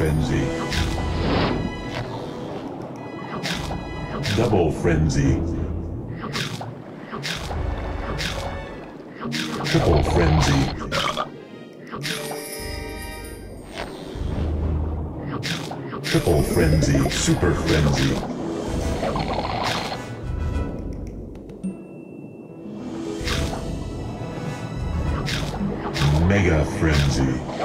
Frenzy. Double frenzy. Triple frenzy. Triple frenzy. Super frenzy. Mega frenzy.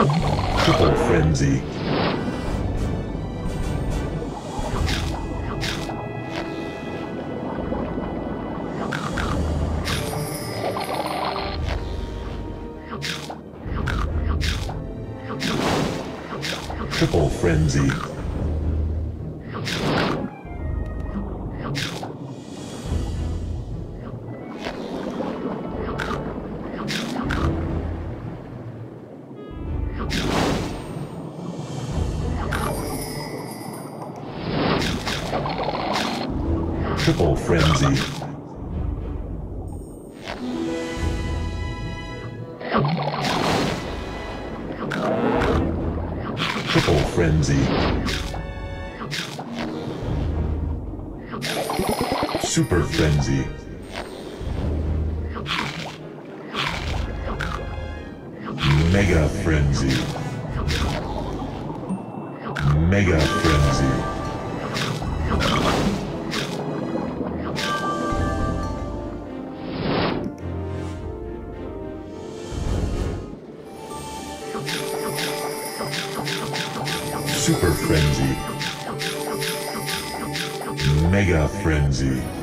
Triple frenzy. Triple frenzy. Triple frenzy. Triple frenzy. Super frenzy. Mega frenzy. Mega frenzy. Super frenzy. Mega frenzy.